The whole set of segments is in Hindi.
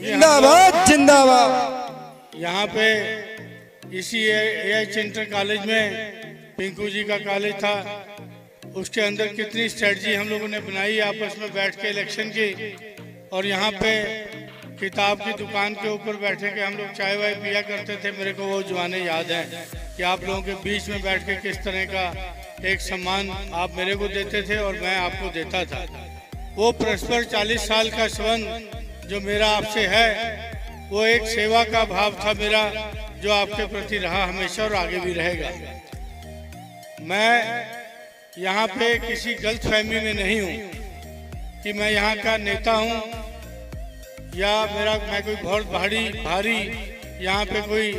जिंदाबाद जिंदाबाद। यहाँ पे इसी एच इंटर कॉलेज में पिंकू जी का कॉलेज था। उसके अंदर कितनी स्ट्रेटजी हम लोगों ने बनाई आपस में बैठ के इलेक्शन की। और यहाँ पे किताब की दुकान के ऊपर बैठे के हम लोग चाय वाय पिया करते थे। मेरे को वो जवाने याद हैं कि आप लोगों के बीच में बैठ के किस तरह का एक सम्मान आप मेरे को देते थे और मैं आपको देता था। वो परस्पर 40 साल का संबंध जो मेरा आपसे है, वो एक सेवा का भाव था मेरा, जो आपके प्रति रहा हमेशा और आगे भी रहेगा। मैं यहाँ पे किसी गलत फहमी में नहीं हूँ कि मैं यहाँ का नेता हूँ, या मेरा, मैं कोई बहुत भारी भारी यहाँ पे कोई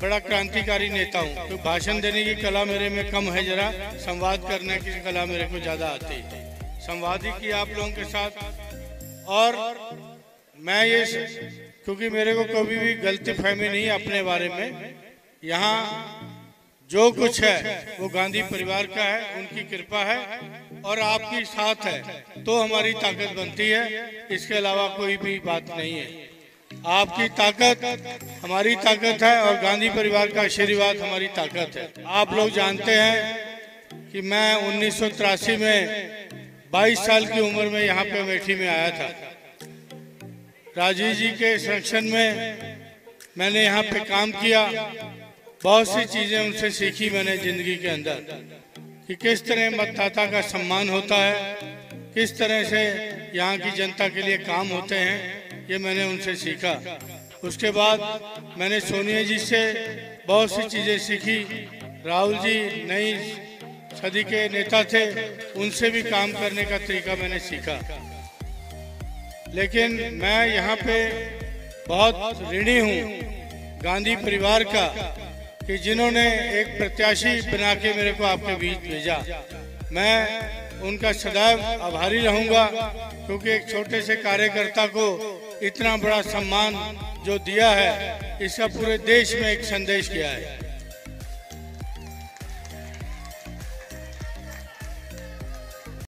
बड़ा क्रांतिकारी नेता हूँ। तो भाषण देने की कला मेरे में कम है जरा, संवाद करने की कला मेरे को ज़्यादा आती है। संवाद ही किया आप लोगों के साथ और मैं ये क्योंकि मेरे को कभी भी गलती फहमी नहीं अपने बारे में, यहाँ जो कुछ है, वो गांधी परिवार का है, उनकी कृपा है और आपकी साथ है तो हमारी ताकत बनती है, इसके अलावा कोई भी बात नहीं है। आपकी ताकत हमारी ताकत है और गांधी परिवार का आशीर्वाद हमारी ताकत है। आप लोग जानते हैं कि मैं उन्नीस सौ तिरासी में 22 साल की उम्र में यहाँ पे अमेठी में आया था। राजीव जी के संरक्षण में मैंने यहाँ पे काम किया। बहुत सी चीज़ें उनसे सीखी मैंने ज़िंदगी के अंदर कि किस तरह मतदाता का सम्मान होता है, किस तरह से यहाँ की जनता के लिए काम होते हैं, ये मैंने उनसे सीखा। उसके बाद मैंने सोनिया जी से बहुत सी चीज़ें सीखी। राहुल जी, नई सदी के नेता थे, उनसे भी काम करने का तरीका मैंने सीखा। लेकिन मैं यहाँ पे बहुत ऋणी हूँ, गांधी परिवार का, कि जिन्होंने एक प्रत्याशी बना के मेरे को आपके बीच भेजा। मैं उनका सदैव आभारी रहूँगा, क्योंकि एक छोटे से कार्यकर्ता को इतना बड़ा सम्मान जो दिया है, इसका पूरे देश में एक संदेश किया है।